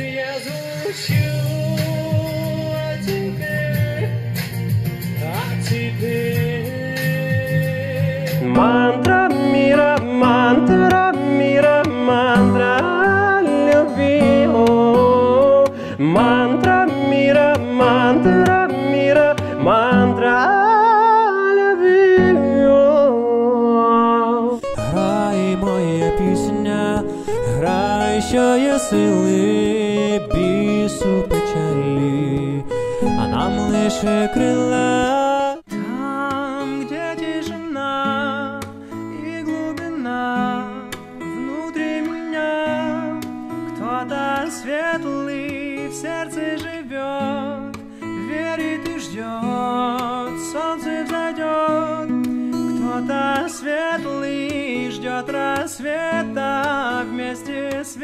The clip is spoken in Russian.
сердце я звучу, а теперь, а теперь. Мантра мира, мантра мира, мантра любви. О, Мантра мира, мантра мира, мантра. Грай моя пісня, грай, що є сили, бісу печалі, а нам лише крила. Там, где тишина и глубина внутри меня, кто-то светлый в сердце живет, верит и ждет, солнце взойдет. Кто-то светлый ждет рассвета вместе с